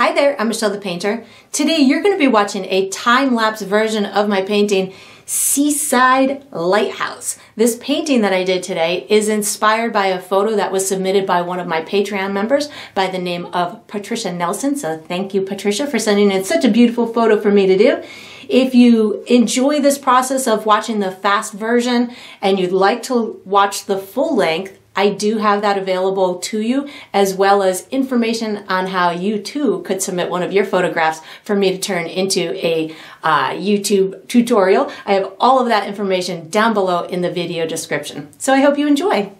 Hi there, I'm Michelle the Painter. Today you're going to be watching a time-lapse version of my painting Seaside Lighthouse. This painting that I did today is inspired by a photo that was submitted by one of my Patreon members by the name of Patricia Nelson. So thank you, Patricia, for sending in such a beautiful photo for me to do. If you enjoy this process of watching the fast version and you'd like to watch the full length, I do have that available to you, as well as information on how you too could submit one of your photographs for me to turn into a uh, YouTube tutorial. I have all of that information down below in the video description. So I hope you enjoy.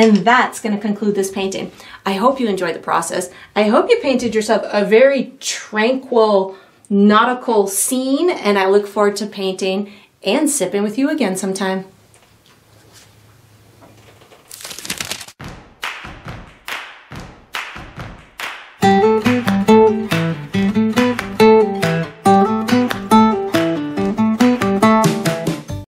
And that's going to conclude this painting. I hope you enjoyed the process. I hope you painted yourself a very tranquil nautical scene and I look forward to painting and sipping with you again sometime.